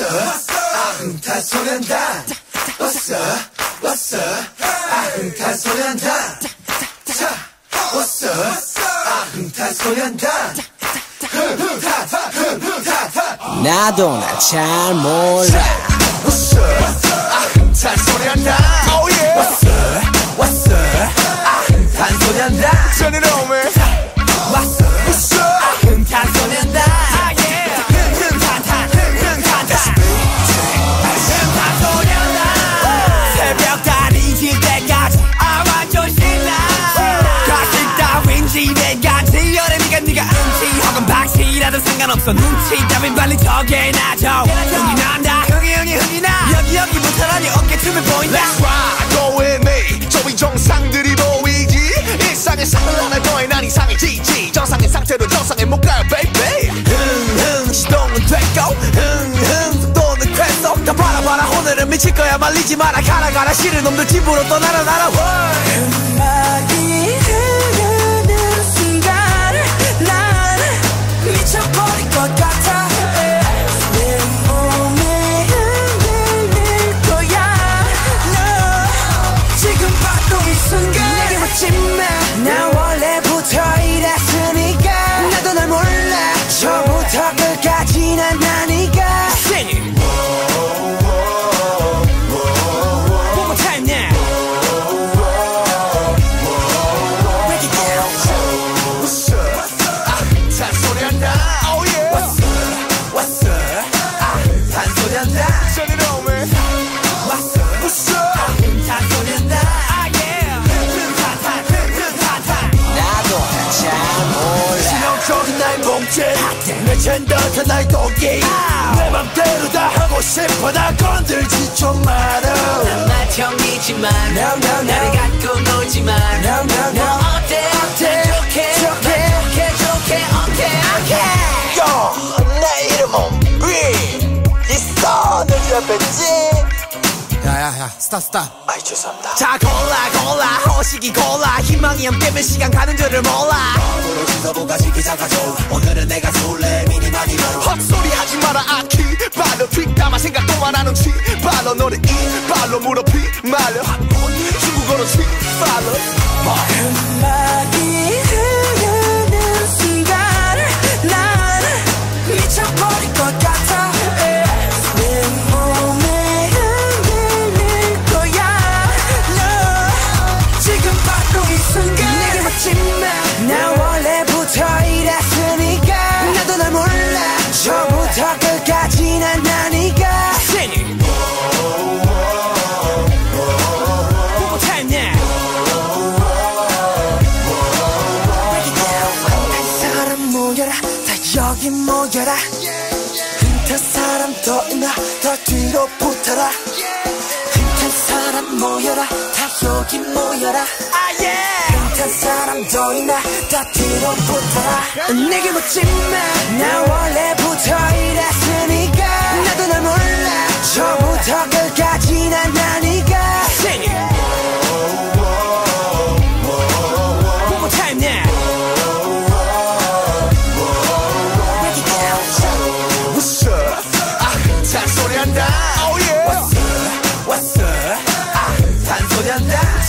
왔어? 아흥탄 소년단 왔어? 왔어? 아흥탄 소년단 자 왔어? 아흥탄 소년단 나도 나 잘 몰라. 왔어? 아흥탄 소년단 Oh yeah. 왔어? 왔어? 아흥탄 소년단 Turn it on, man. 상관없어. 눈치 따윈 빨리 정해놔줘 흥이 난다. 흥이 흥이 흥이 나. 여기 여기 부터라니 어깨춤을 보인다. Let's ride, go with me. 저위 정상들이 보이지. 일상의 산란할 거에 난 이상해지지. 정상의 상태로 정상에 못 가요, baby. 흥흥 시동은 됐고. 흥흥 속도는 쾌속 다 봐라 봐라. 오늘은 미칠 거야. 말리지 마라. 가라 가라. 싫은 놈들 집으로 떠나라 나라. 음 소년단 Turn it on, man. 왔어. 왔어. 아흥탄 소년단 흥흥타타 흥흥타타 나도 잘 몰라. 치명적인 나의 몸짓. 내 젠더한 나의 도끼. 내 맘대로 다 하고 싶어. 나 건들지 좀 마라 맏형이지만. No, no, no. 나를 갖고 놀지만. No, no, no. 옆에 야야야 스타 스타. 아이 죄송합니다. 자 골라 골라. 호식이 골라. 희망이 함께면 시간 가는 줄을 몰라. 으로 지서부까지 기장가죠 오늘은 내가 술래 미니마니로 헛소리 하지 마라 아키. 발로 뒷담화 생각도 안 하는 치 발로 너를 이 발로 무릎 여기 모여라? 흠탄 사람 더 있나? 더 뒤로 붙어라. 흠탄 사람 모여라. 다 여기 모여라. 흠탄 사람 더 있나? 더 뒤로 붙어라. 내게 묻지 마난 원래부터 이랬으니까. 나도 날 몰라 왔어 왔어. 아흥탄 소년단